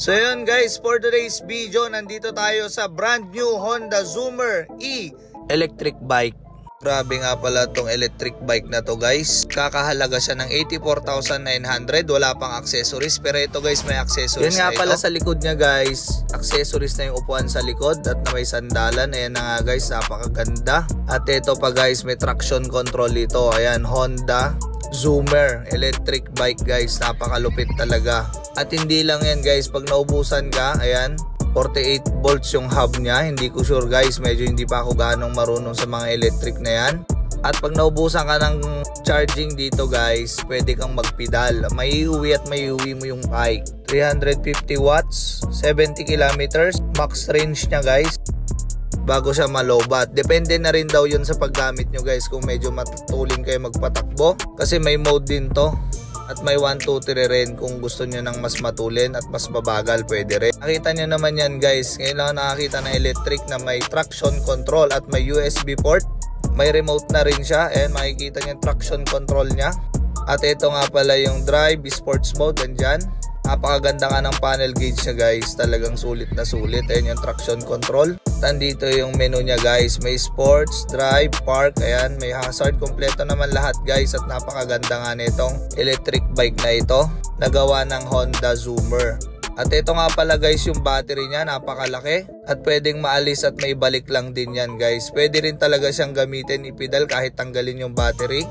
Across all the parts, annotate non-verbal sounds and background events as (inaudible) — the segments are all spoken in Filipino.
So yun guys, for today's video, nandito tayo sa brand new Honda Zoomer E electric bike. Grabe nga pala tong electric bike na to guys. Kakahalaga siya ng 84,900. Wala pang accessories. Pero ito guys may accessories Yun nga pala ito. sa likod niya guys, accessories na yung upuan sa likod at na may sandalan. Ayan na nga guys, napakaganda. At ito pa guys, may traction control ito. Ayan, Honda Zoomer electric bike guys. Napakalupit talaga. At hindi lang yan guys, pag naubusan ka, ayan, 48 volts yung hub niya. Hindi ko sure guys, medyo hindi pa ako ganong marunong sa mga electric na yan. At pag naubusan ka ng charging dito guys, pwede kang magpedal. May iuwi at may iuwi mo yung bike. 350 watts, 70 kilometers, max range niya guys. Bago siya malobat. Depende na rin daw yun sa paggamit nyo guys kung medyo matutulin kayo magpatakbo. Kasi may mode din to. At may 1, 2, 3 rin kung gusto nyo ng mas matulin at mas mabagal pwede rin. Nakita nyo naman yan guys. Ngayon lang nakakita ng electric na may traction control at may USB port. May remote na rin siya. Ayan makikita nyo traction control niya. At ito nga pala yung drive, sports mode, andyan. Napakaganda nga ng panel gauge niya guys. Talagang sulit na sulit. Ayan yung traction control. Nandito yung menu niya guys. May sports, drive, park. Ayan, may hazard. Kompleto naman lahat guys. At napakaganda nga nitong electric bike na ito. Nagawa ng Honda Zoomer. At ito nga pala guys yung battery niya. Napakalaki. At pwedeng maalis at may balik lang din yan guys. Pwede rin talaga siyang gamitin ipidal kahit tanggalin yung battery.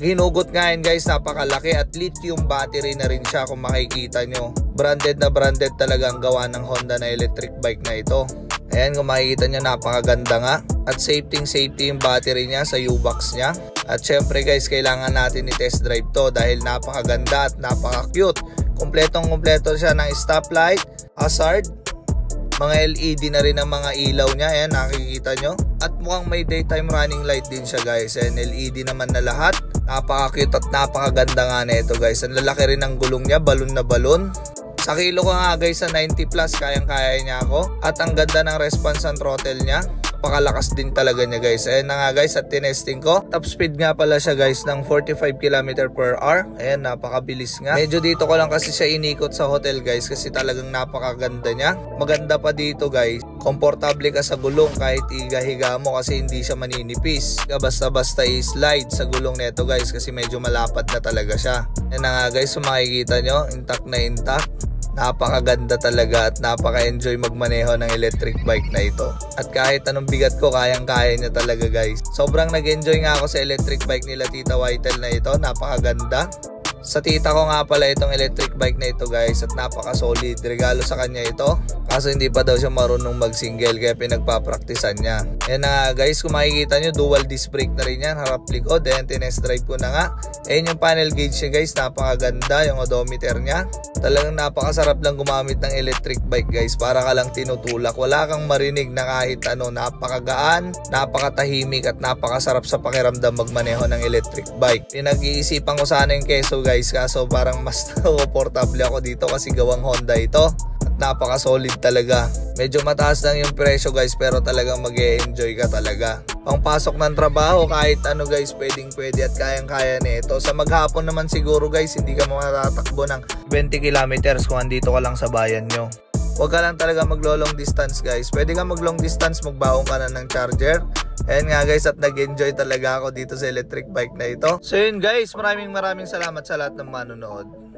Hinugot nga yan guys, napakalaki at lithium battery na rin siya kung makikita nyo. Branded na branded talaga ang gawa ng Honda na electric bike na ito. Ayan kung makikita nyo napakaganda nga. At safety safety yung battery niya sa U-Box niya. At syempre guys, kailangan natin i-test drive to dahil napakaganda at napaka-cute. Kompletong kompleto siya ng stoplight, hazard, mga LED na rin ang mga ilaw niya. Ayan, nakikita nyo. At mukhang may daytime running light din siya guys. Ayan, LED naman na lahat. Napaka-cute at napakaganda nga na ito guys. Ang lalaki rin ng gulong niya, balon na balon. Sa kilo ko nga guys sa 90 plus, kayang-kaya niya ako. At ang ganda ng response ng throttle niya. Napakalakas din talaga niya guys. Ayan na nga guys at tinesting ko. Top speed nga pala siya guys ng 45 km per hour. Ayan napakabilis nga. Medyo dito ko lang kasi siya inikot sa hotel guys kasi talagang napakaganda niya. Maganda pa dito guys. Komportable ka sa gulong kahit iga-higa mo kasi hindi siya maninipis. Basta-basta i-slide sa gulong nito guys kasi medyo malapad na talaga siya. Ayan na nga guys kung makikita nyo intact na intact napakaganda talaga at napaka-enjoy magmaneho ng electric bike na ito. At kahit anong bigat ko, kayang-kaya niya talaga guys. Sobrang nag-enjoy nga ako sa electric bike nila Tita Whitel na ito. Napakaganda. Sa tita ko nga pala itong electric bike na ito guys at napaka solid. Regalo sa kanya ito. Kaso hindi pa daw siya marunong mag single kaya pinagpapraktisan niya. Yan na nga guys kung makikita nyo dual disc brake na rin yan harap likod. Ayan tinest drive ko na nga. Ayan yung panel gauge niya guys napakaganda yung odometer niya. Talagang napakasarap lang gumamit ng electric bike guys para ka lang tinutulak. Wala kang marinig na kahit ano napakagaan, napakatahimik at napakasarap sa pakiramdam magmaneho ng electric bike. Pinag-iisipan ko sana yung keso guys kaso parang mas (laughs) komportable ako dito kasi gawang Honda ito. At napaka solid talaga. Medyo mataas lang yung presyo guys pero talagang mag enjoy ka talaga. Pangpasok ng trabaho kahit ano guys pwedeng pwede at kayang kaya nito sa maghapon naman siguro guys hindi ka matatakbo ng 20 kilometers kung andito ka lang sa bayan nyo. Huwag ka lang talaga maglo long distance guys. Pwede ka mag long distance, magbaon ka na ng charger. Ayan nga guys at nag-enjoy talaga ako dito sa electric bike na ito. So yun guys, maraming maraming salamat sa lahat ng manonood.